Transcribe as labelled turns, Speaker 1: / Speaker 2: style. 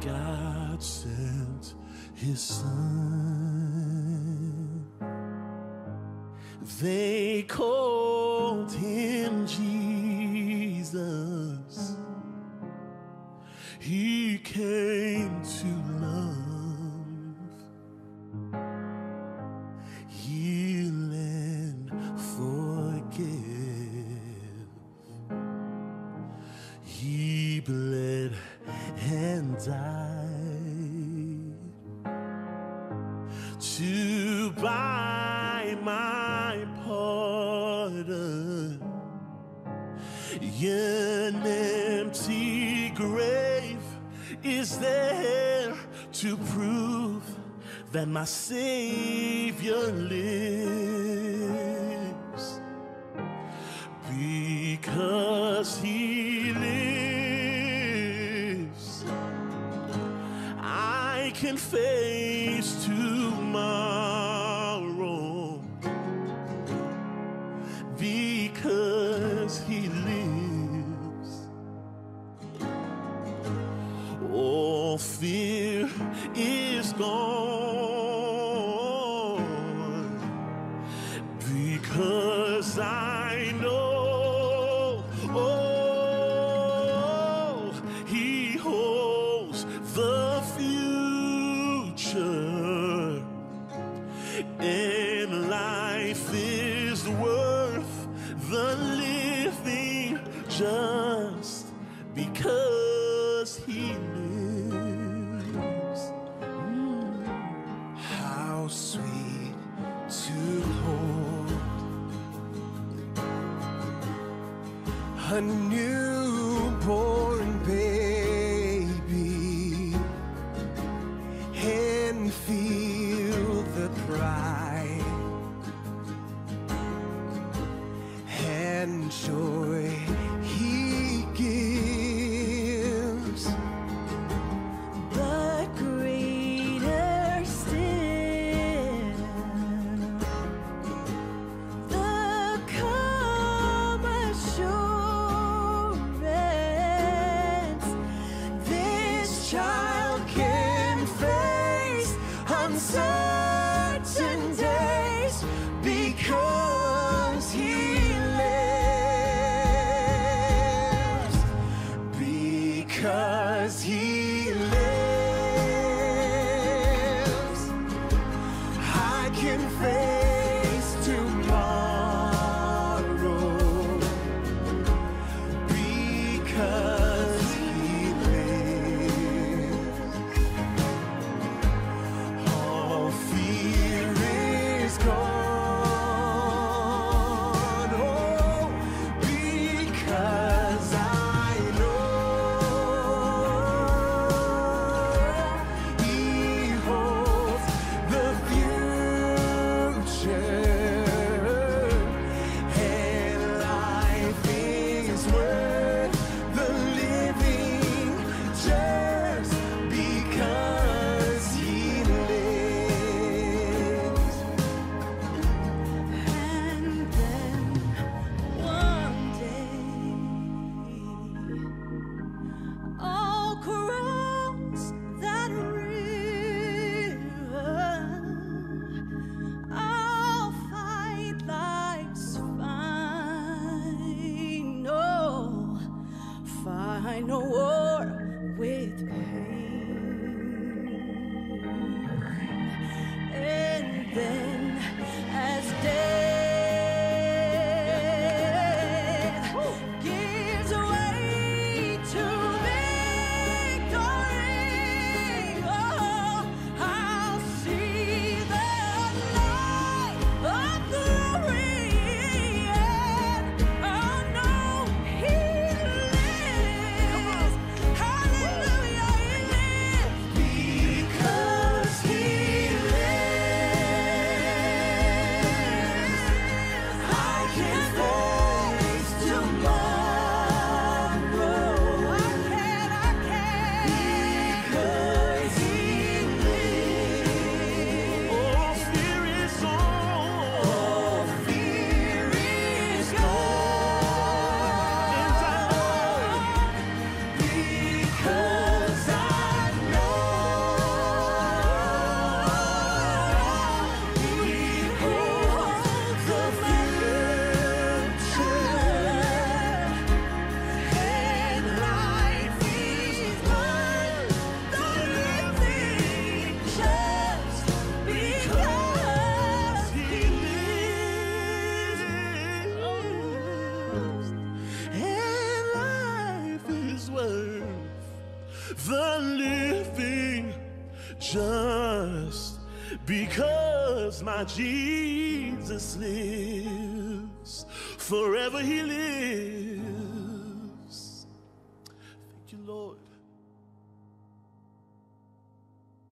Speaker 1: God sent his son. They called him Jesus. He came to to buy my pardon. An empty grave is there to prove that my Savior lives. Because He lives, I can face I know, oh, he holds the future. And life is worth the living just because he
Speaker 2: a newborn baby
Speaker 3: find no war
Speaker 1: with. Because my Jesus lives. Forever he lives.